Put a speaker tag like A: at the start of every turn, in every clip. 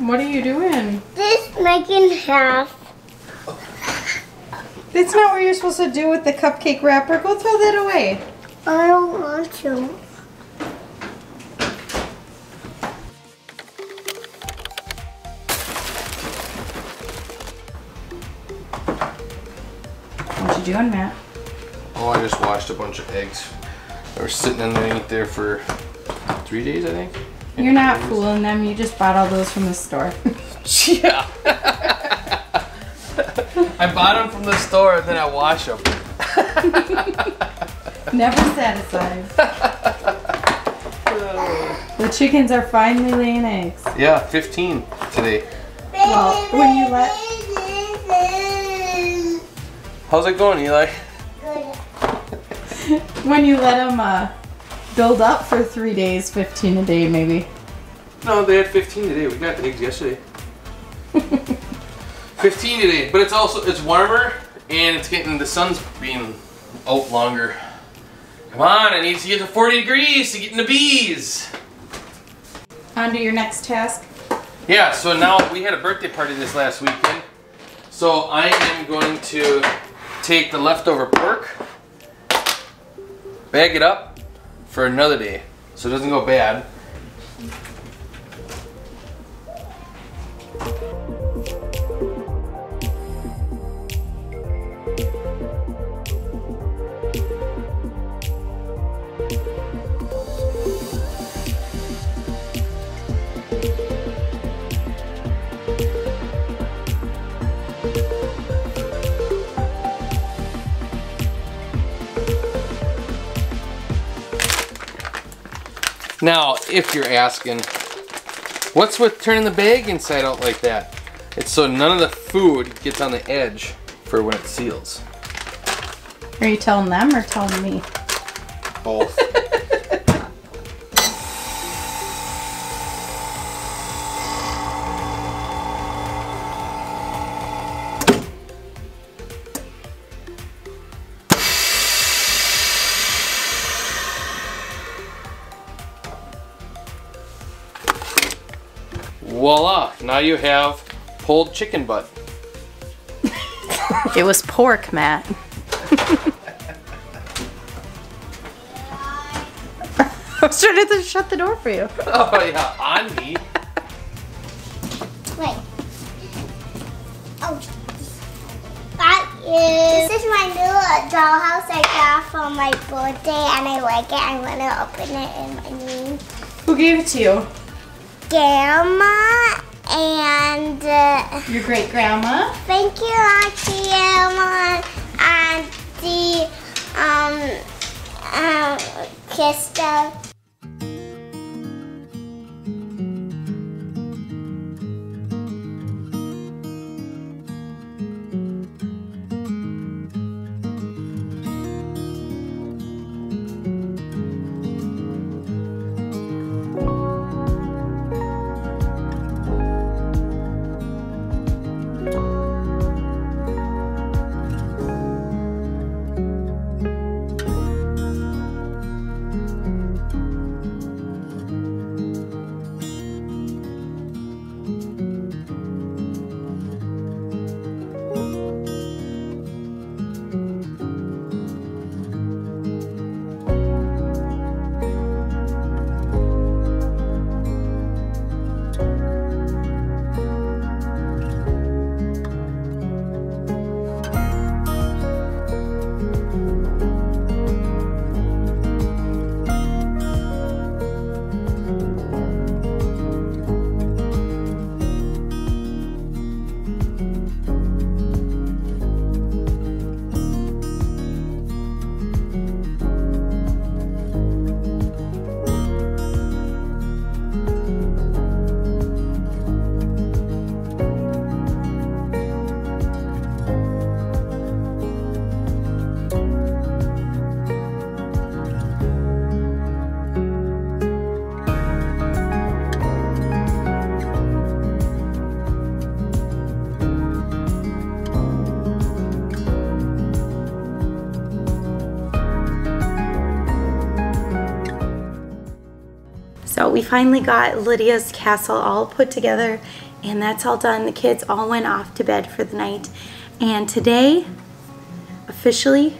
A: What are you doing?
B: This making half.
A: That's not what you're supposed to do with the cupcake wrapper. Go throw that away.
B: I don't want to.
A: What you doing, Matt?
C: Oh, I just washed a bunch of eggs. They were sitting underneath there for three days, I think.
A: You're not fooling them. You just bought all those from the store.
C: Yeah. I bought them from the store and then I wash them.
A: Never satisfied. the chickens are finally laying eggs.
C: Yeah, 15 today.
A: Well, when you let
C: How's it going, Eli?
A: when you let them uh, build up for three days, 15 a day maybe.
C: No, they had 15 today. We got the eggs yesterday. 15 today, but it's also it's warmer and it's getting the sun's being out longer. Come on, I need to get to 40 degrees to get in the bees.
A: On to your next task.
C: Yeah, so now we had a birthday party this last weekend. So I am going to take the leftover pork, bag it up for another day so it doesn't go bad. Now, if you're asking, what's with turning the bag inside out like that? It's so none of the food gets on the edge for when it seals.
A: Are you telling them or telling me?
C: Both. Voila! Now you have pulled chicken butt.
A: It was pork, Matt. I was trying to shut the door for you.
C: Oh yeah, on me.
B: Wait. Oh. That is. This is my new dollhouse I got for my birthday, and I like it. I'm gonna open it in my name.
A: Who gave it to you?
B: Grandma and uh,
A: Your great grandma.
B: thank you, Auntie Emma, Auntie um um Krista.
A: We finally got Lydia's castle all put together And that's all done. The kids all went off to bed for the night. And today, officially,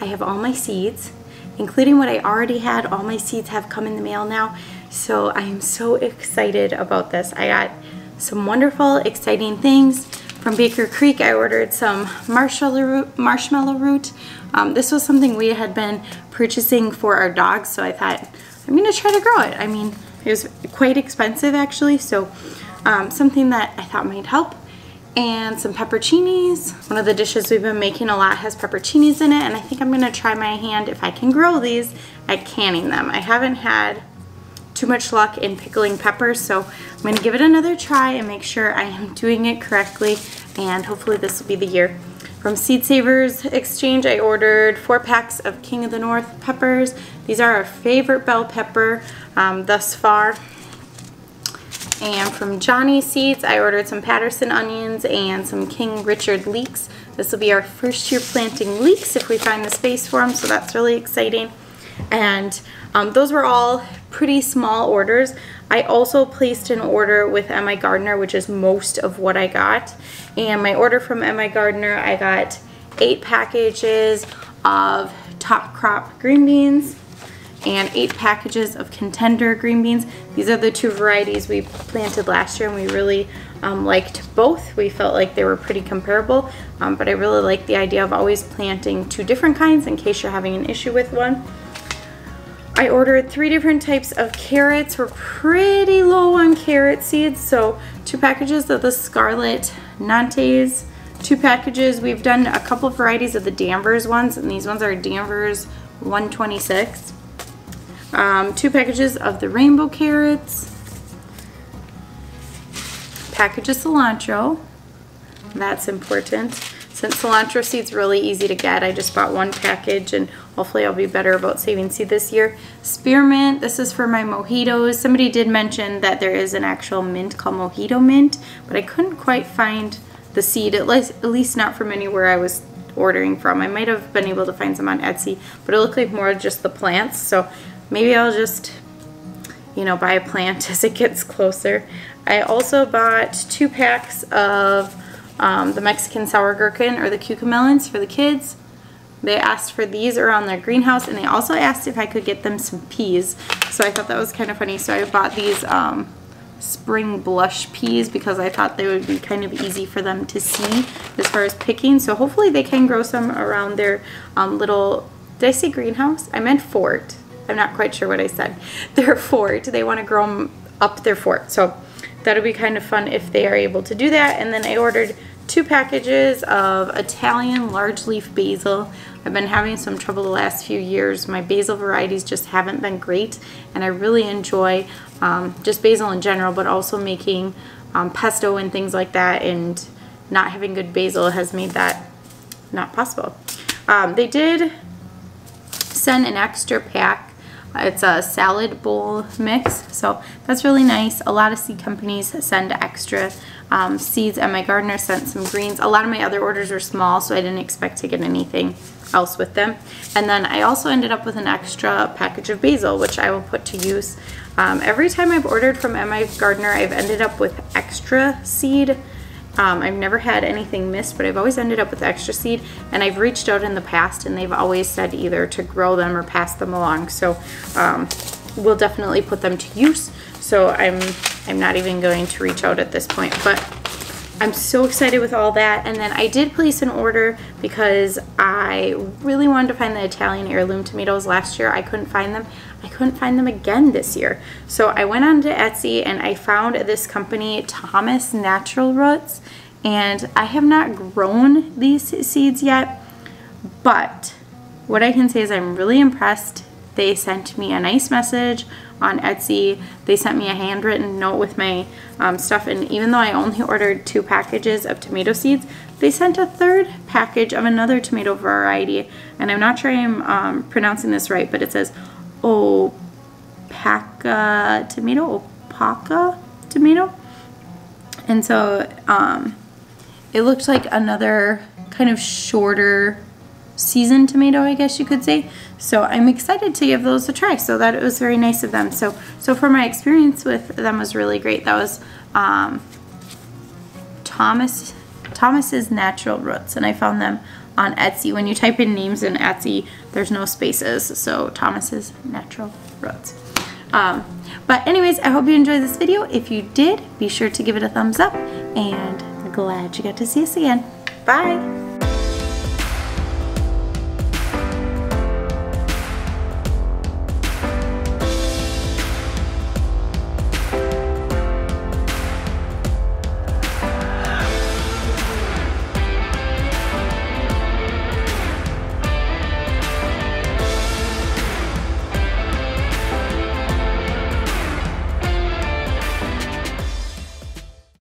A: I have all my seeds, including what I already had. All my seeds have come in the mail now. So I am so excited about this. I got some wonderful, exciting things. From Baker Creek, I ordered some marshmallow root. Marshmallow root. Um, this was something we had been purchasing for our dogs, so I thought, I'm gonna try to grow it. I mean, it was quite expensive actually, so um, something that I thought might help. And some pepperoncinis. One of the dishes we've been making a lot has pepperoncinis in it, and I think I'm gonna try my hand, if I can grow these, at canning them. I haven't had too much luck in pickling peppers, so I'm gonna give it another try and make sure I am doing it correctly, and hopefully this will be the year. From Seed Savers Exchange, I ordered four packs of King of the North peppers. These are our favorite bell pepper um, thus far. And from Johnny Seeds, I ordered some Patterson onions and some King Richard leeks. This will be our first year planting leeks if we find the space for them, so that's really exciting. And um, those were all pretty small orders. I also placed an order with MI Gardener, which is most of what I got. And my order from MI Gardener, I got eight packages of top crop green beans and eight packages of contender green beans. These are the two varieties we planted last year and we really um, liked both. We felt like they were pretty comparable, um, but I really like the idea of always planting two different kinds in case you're having an issue with one. I ordered three different types of carrots. We're pretty low on carrot seeds, so two packages of the Scarlet Nantes, two packages. We've done a couple varieties of the Danvers ones, and these ones are Danvers 126. Um, two packages of the rainbow carrots, package of cilantro, that's important. Since cilantro seed's really easy to get, I just bought one package and hopefully I'll be better about saving seed this year. Spearmint, this is for my mojitos. Somebody did mention that there is an actual mint called mojito mint, but I couldn't quite find the seed, at least, at least not from anywhere I was ordering from. I might have been able to find some on Etsy, but it looked like more just the plants, so maybe I'll just, you know, buy a plant as it gets closer. I also bought two packs of um, the Mexican sour gherkin or the cucamelons for the kids. They asked for these around their greenhouse and they also asked if I could get them some peas. So I thought that was kind of funny. So I bought these um, spring blush peas because I thought they would be kind of easy for them to see as far as picking. So hopefully they can grow some around their um, little, did I say greenhouse? I meant fort. I'm not quite sure what I said. Their fort. They want to grow them up their fort. So that'll be kind of fun if they are able to do that. And then I ordered two packages of Italian large leaf basil. I've been having some trouble the last few years. My basil varieties just haven't been great and I really enjoy um, just basil in general but also making um, pesto and things like that and not having good basil has made that not possible. Um, they did send an extra pack it's a salad bowl mix, so that's really nice. A lot of seed companies send extra um, seeds, and MI Gardener sent some greens. A lot of my other orders were small, so I didn't expect to get anything else with them. And then I also ended up with an extra package of basil, which I will put to use. Um, every time I've ordered from MI Gardener, I've ended up with extra seed um, I've never had anything missed, but I've always ended up with extra seed. And I've reached out in the past and they've always said either to grow them or pass them along. So um, we'll definitely put them to use. So I'm, I'm not even going to reach out at this point. But I'm so excited with all that. And then I did place an order because I really wanted to find the Italian heirloom tomatoes last year. I couldn't find them. I couldn't find them again this year. So I went on to Etsy and I found this company, Thomas Natural Roots, and I have not grown these seeds yet, but what I can say is I'm really impressed. They sent me a nice message on Etsy. They sent me a handwritten note with my um, stuff, and even though I only ordered two packages of tomato seeds, they sent a third package of another tomato variety, and I'm not sure I'm um, pronouncing this right, but it says Opaca tomato, Opaca tomato. And so um, it looked like another kind of shorter seasoned tomato, I guess you could say. So I'm excited to give those a try. So that it was very nice of them. So so for my experience with them was really great. That was um, Thomas Thomas's Natural Roots, and I found them on Etsy. When you type in names in Etsy, there's no spaces, so Thomas's Natural Roots. Um, but anyways, I hope you enjoyed this video. If you did, be sure to give it a thumbs up, and glad you got to see us again. Bye!